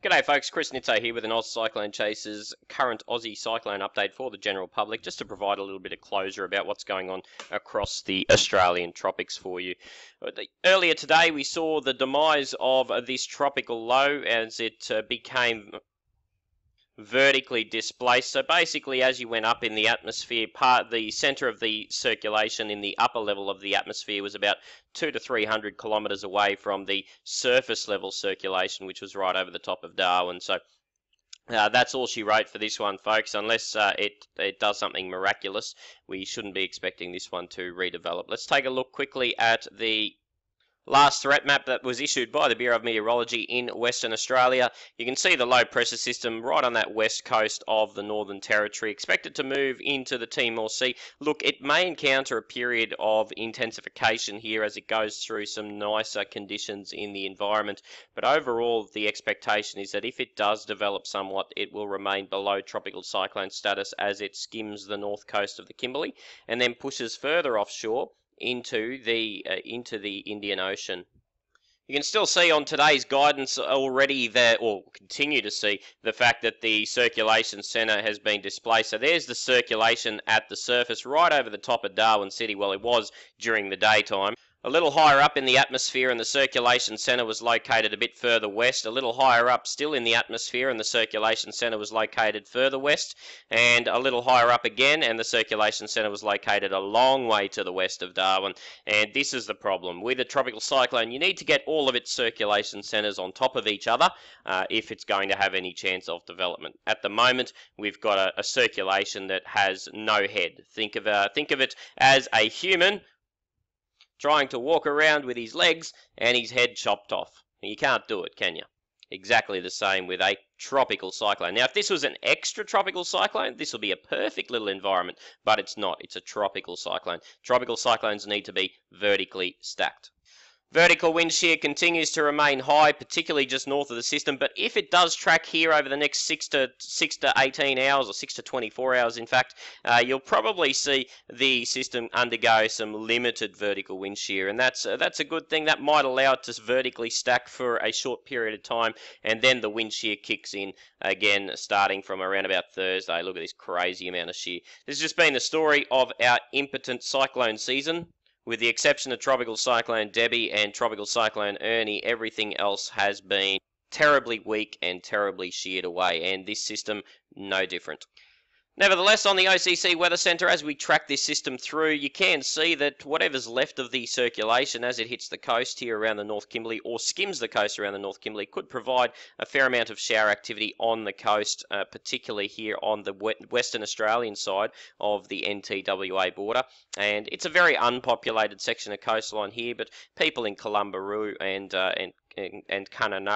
G'day folks, Chris Nitzo here with an Oz Cyclone Chasers current Aussie cyclone update for the general public, just to provide a little bit of closure about what's going on across the Australian tropics for you. Uh, earlier today we saw the demise of this tropical low as it uh, became vertically displaced. So basically, as you went up in the atmosphere, part the center of the circulation in the upper level of the atmosphere was about two to three hundred kilometers away from the surface level circulation, which was right over the top of Darwin. So. Uh, that's all she wrote for this one, folks. Unless uh, it it does something miraculous, we shouldn't be expecting this one to redevelop. Let's take a look quickly at the last threat map that was issued by the Bureau of Meteorology in Western Australia. You can see the low pressure system right on that west coast of the Northern Territory, expected to move into the Timor Sea. Look, it may encounter a period of intensification here as it goes through some nicer conditions in the environment, but overall the expectation is that if it does develop somewhat, it will remain below tropical cyclone status as it skims the north coast of the Kimberley and then pushes further offshore into the uh, into the Indian Ocean. You can still see on today's guidance already there, or continue to see, the fact that the circulation centre has been displaced. So there's the circulation at the surface right over the top of Darwin City. Well, it was during the daytime. A little higher up in the atmosphere and the circulation centre was located a bit further west. A little higher up still in the atmosphere and the circulation centre was located further west. And a little higher up again and the circulation centre was located a long way to the west of Darwin. And this is the problem. With a tropical cyclone, you need to get all of its circulation centres on top of each other uh, if it's going to have any chance of development. At the moment, we've got a, a circulation that has no head. Think of, uh, think of it as a human trying to walk around with his legs and his head chopped off. You can't do it, can you? Exactly the same with a tropical cyclone. Now, if this was an extra tropical cyclone, this will be a perfect little environment, but it's not. It's a tropical cyclone. Tropical cyclones need to be vertically stacked. Vertical wind shear continues to remain high, particularly just north of the system. But if it does track here over the next six to six to 18 hours, or six to 24 hours, in fact, uh, you'll probably see the system undergo some limited vertical wind shear, and that's uh, that's a good thing. That might allow it to vertically stack for a short period of time, and then the wind shear kicks in again, starting from around about Thursday. Look at this crazy amount of shear. This has just been the story of our impotent cyclone season. With the exception of Tropical Cyclone Debbie and Tropical Cyclone Ernie, everything else has been terribly weak and terribly sheared away, and this system no different. Nevertheless, on the OCC Weather Centre, as we track this system through, you can see that whatever's left of the circulation as it hits the coast here around the North Kimberley or skims the coast around the North Kimberley could provide a fair amount of shower activity on the coast, uh, particularly here on the Western Australian side of the NTWA border. And it's a very unpopulated section of coastline here, but people in Kalumburu and, uh, and and, and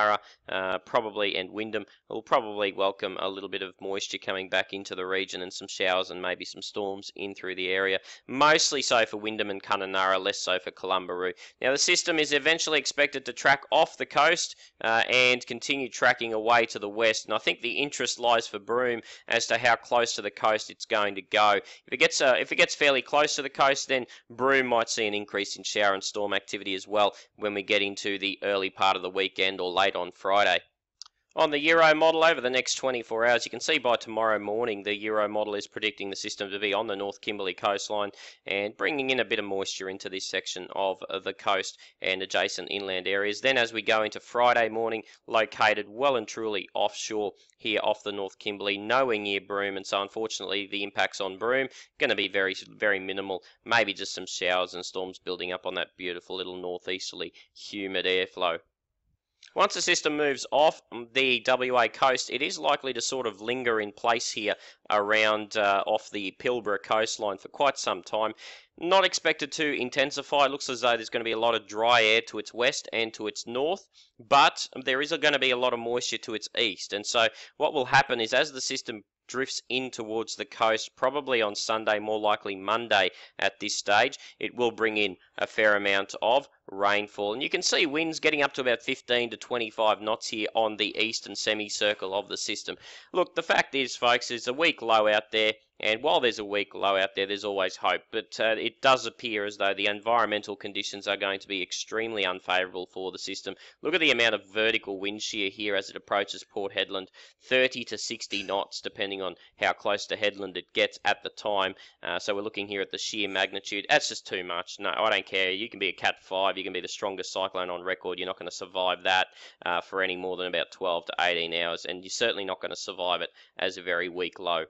uh, probably and Wyndham will probably welcome a little bit of moisture coming back into the region and some showers and maybe some storms in through the area. Mostly so for Wyndham and Kununurra, less so for Kalumburu. Now the system is eventually expected to track off the coast uh, and continue tracking away to the west. And I think the interest lies for Broome as to how close to the coast it's going to go. If it gets uh, if it gets fairly close to the coast, then Broome might see an increase in shower and storm activity as well when we get into the early part of the weekend or late on Friday. On the Euro model over the next 24 hours, you can see by tomorrow morning the Euro model is predicting the system to be on the North Kimberley coastline and bringing in a bit of moisture into this section of the coast and adjacent inland areas. Then as we go into Friday morning, located well and truly offshore here off the North Kimberley, nowhere near Broome, and so unfortunately the impacts on Broome going to be very, very minimal. Maybe just some showers and storms building up on that beautiful little northeasterly humid airflow. Once the system moves off the WA coast, it is likely to sort of linger in place here around uh, off the Pilbara coastline for quite some time. Not expected to intensify. It looks as though there's going to be a lot of dry air to its west and to its north, but there is going to be a lot of moisture to its east. And so what will happen is as the system drifts in towards the coast, probably on Sunday, more likely Monday at this stage. It will bring in a fair amount of rainfall. And you can see winds getting up to about 15 to 25 knots here on the eastern semicircle of the system. Look, the fact is, folks, there's a weak low out there And while there's a weak low out there, there's always hope. But uh, it does appear as though the environmental conditions are going to be extremely unfavourable for the system. Look at the amount of vertical wind shear here as it approaches Port Hedland 30 to 60 knots, depending on how close to Hedland it gets at the time. Uh, so we're looking here at the shear magnitude. That's just too much. No, I don't care. You can be a Cat 5, you can be the strongest cyclone on record. You're not going to survive that uh, for any more than about 12 to 18 hours, and you're certainly not going to survive it as a very weak low.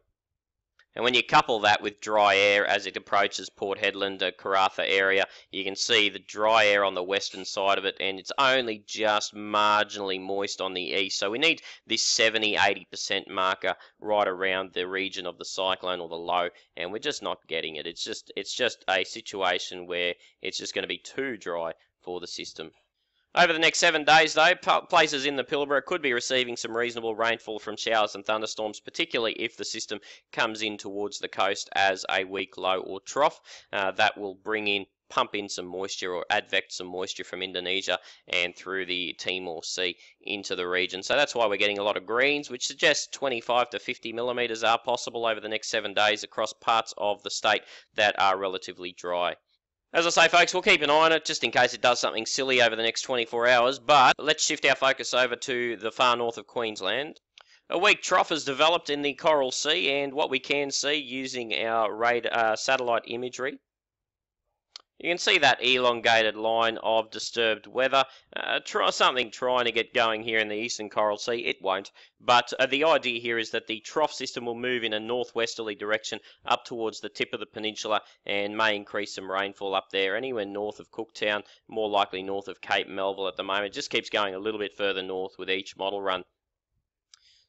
And when you couple that with dry air as it approaches Port Hedland, the Karratha area, you can see the dry air on the western side of it, and it's only just marginally moist on the east. So we need this 70 80% marker right around the region of the cyclone or the low, and we're just not getting it. It's just it's just a situation where it's just going to be too dry for the system. Over the next seven days, though, places in the Pilbara could be receiving some reasonable rainfall from showers and thunderstorms, particularly if the system comes in towards the coast as a weak low or trough. Uh, that will bring in pump in some moisture or advect some moisture from Indonesia and through the Timor Sea into the region. So that's why we're getting a lot of greens, which suggests 25 to 50 millimetres are possible over the next seven days across parts of the state that are relatively dry. As I say, folks, we'll keep an eye on it just in case it does something silly over the next 24 hours. But let's shift our focus over to the far north of Queensland. A weak trough has developed in the Coral Sea, and what we can see using our radar, satellite imagery you can see that elongated line of disturbed weather. Uh, try something trying to get going here in the eastern Coral Sea. It won't. But uh, the idea here is that the trough system will move in a northwesterly direction up towards the tip of the peninsula and may increase some rainfall up there. Anywhere north of Cooktown, more likely north of Cape Melville at the moment. It just keeps going a little bit further north with each model run.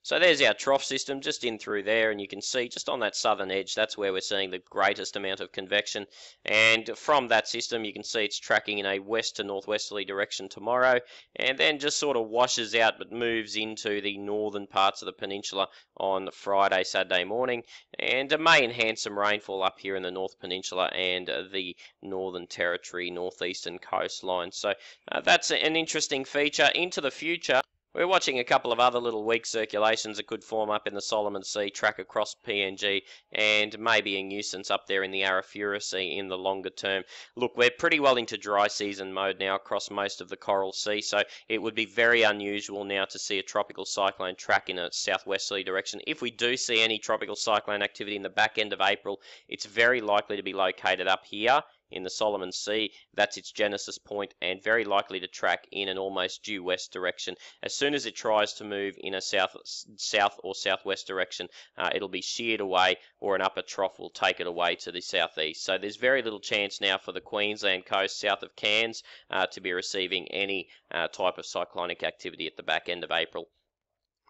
So there's our trough system just in through there and you can see just on that southern edge that's where we're seeing the greatest amount of convection and from that system you can see it's tracking in a west to northwesterly direction tomorrow and then just sort of washes out but moves into the northern parts of the peninsula on Friday, Saturday morning and it may enhance some rainfall up here in the North Peninsula and the Northern Territory northeastern coastline. So uh, that's an interesting feature into the future. We're watching a couple of other little weak circulations that could form up in the Solomon Sea, track across PNG, and maybe a nuisance up there in the Arafura Sea in the longer term. Look, we're pretty well into dry season mode now across most of the Coral Sea, so it would be very unusual now to see a tropical cyclone track in a southwesterly direction. If we do see any tropical cyclone activity in the back end of April, it's very likely to be located up here in the Solomon Sea. That's its genesis point and very likely to track in an almost due west direction. As soon as it tries to move in a south, south or southwest direction, uh, it'll be sheared away or an upper trough will take it away to the southeast. So there's very little chance now for the Queensland coast south of Cairns uh, to be receiving any uh, type of cyclonic activity at the back end of April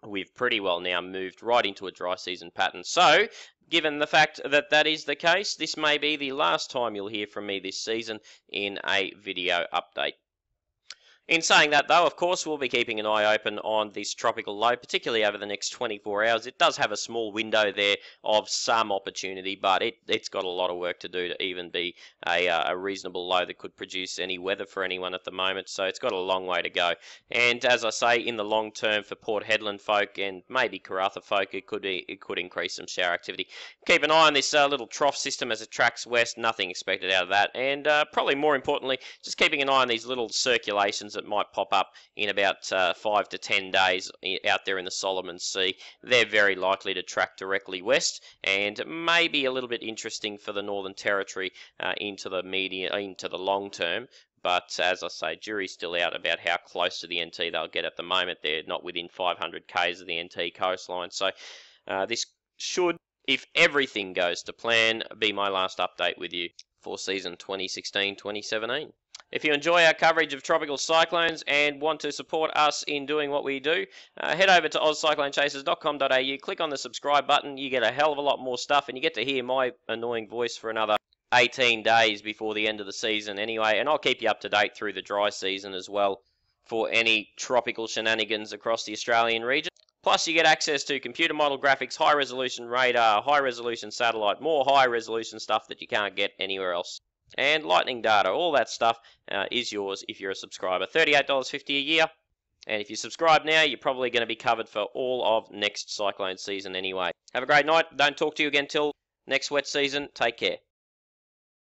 we've pretty well now moved right into a dry season pattern. So, given the fact that that is the case, this may be the last time you'll hear from me this season in a video update. In saying that, though, of course, we'll be keeping an eye open on this tropical low, particularly over the next 24 hours. It does have a small window there of some opportunity, but it, it's got a lot of work to do to even be a, uh, a reasonable low that could produce any weather for anyone at the moment. So it's got a long way to go. And as I say, in the long term for Port Hedland folk and maybe Karratha folk, it could be, it could increase some shower activity. Keep an eye on this uh, little trough system as it tracks west. Nothing expected out of that. And uh, probably more importantly, just keeping an eye on these little circulations that might pop up in about uh, five to ten days out there in the Solomon Sea. They're very likely to track directly west and maybe a little bit interesting for the Northern Territory uh, into the media into the long term. But as I say, jury's still out about how close to the NT they'll get at the moment. They're not within 500 k's of the NT coastline, so uh, this should, if everything goes to plan, be my last update with you for season 2016-2017. If you enjoy our coverage of tropical cyclones and want to support us in doing what we do, uh, head over to ozcyclonechasers.com.au, click on the subscribe button, you get a hell of a lot more stuff and you get to hear my annoying voice for another 18 days before the end of the season anyway, and I'll keep you up to date through the dry season as well for any tropical shenanigans across the Australian region. Plus, you get access to computer model graphics, high resolution radar, high resolution satellite, more high resolution stuff that you can't get anywhere else and lightning data, all that stuff uh, is yours if you're a subscriber. $38.50 a year. And if you subscribe now, you're probably going to be covered for all of next cyclone season anyway. Have a great night. Don't talk to you again till next wet season, take care.